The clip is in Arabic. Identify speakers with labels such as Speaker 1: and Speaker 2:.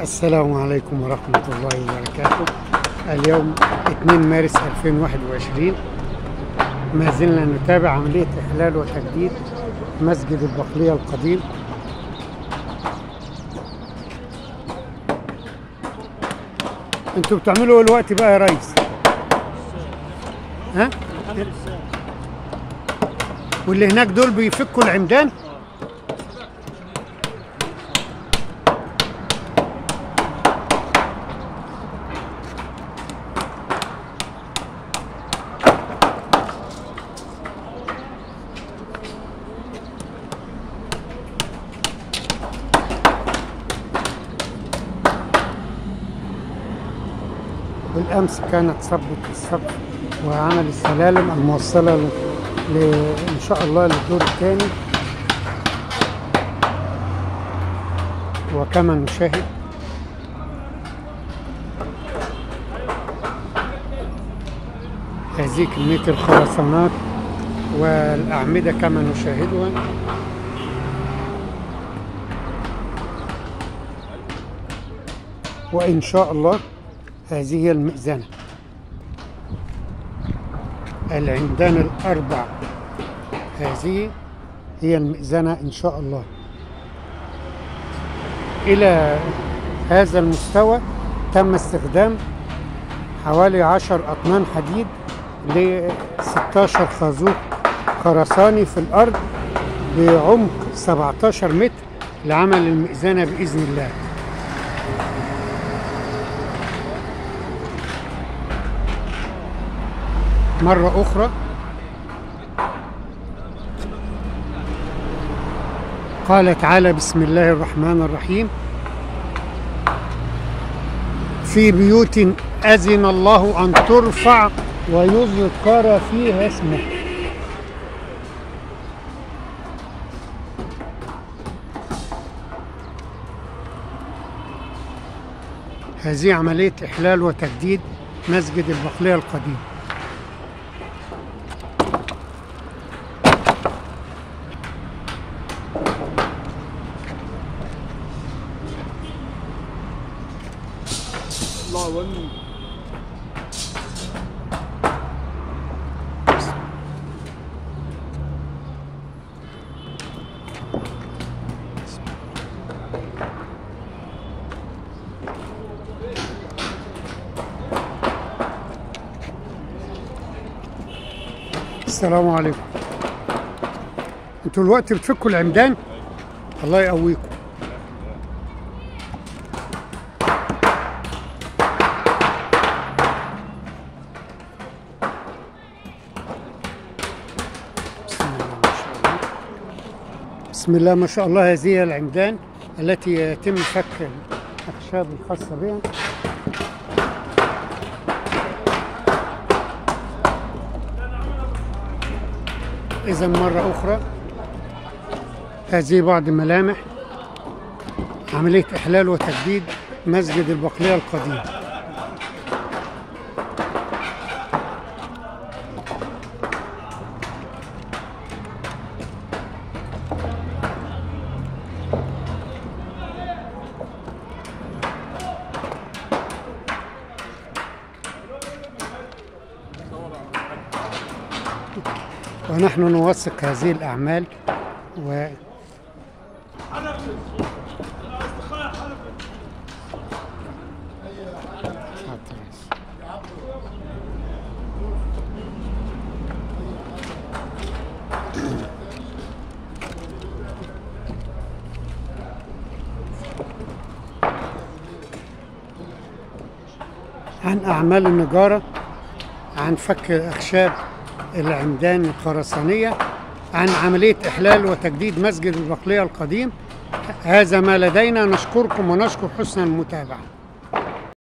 Speaker 1: السلام عليكم ورحمة الله وبركاته. اليوم 2 مارس 2021 ما زلنا نتابع عملية إحلال وتجديد مسجد البقلية القديم. أنتوا بتعملوا إيه الوقت بقى يا ريس. ها؟ واللي هناك دول بيفكوا العمدان؟ بالأمس كانت صبة السقف وعمل السلالم الموصلة. ل... إن شاء الله للدور الثاني وكما نشاهد هذه كمية الخرسانات والأعمدة كما نشاهدها وإن شاء الله هذه هي المئذنة العمدان الأربع؟ هذه هي المئذنة إن شاء الله. إلى هذا المستوى تم استخدام حوالي عشر أطنان حديد ل 16 خازوق خرساني في الأرض بعمق 17 متر لعمل المئذنة بإذن الله. مرة أخرى. قال تعالى بسم الله الرحمن الرحيم. في بيوت أذن الله أن ترفع ويذكر فيها اسمه. هذه عملية إحلال وتجديد مسجد البقلية القديم. السلام عليكم. أنتوا الوقت بتفكوا العمدان؟ الله يقويكم. بسم الله ما شاء الله هذه العمدان التي يتم فك الأخشاب الخاصة بها. إذا مرة أخرى هذه بعض ملامح عملية إحلال وتجديد مسجد البقلية القديم. ونحن نوثق هذه الأعمال و عن أعمال النجارة عن فك أخشاب العمدان الخرسانية عن عملية إحلال وتجديد مسجد البقلية القديم. هذا ما لدينا نشكركم ونشكر حسن المتابعة.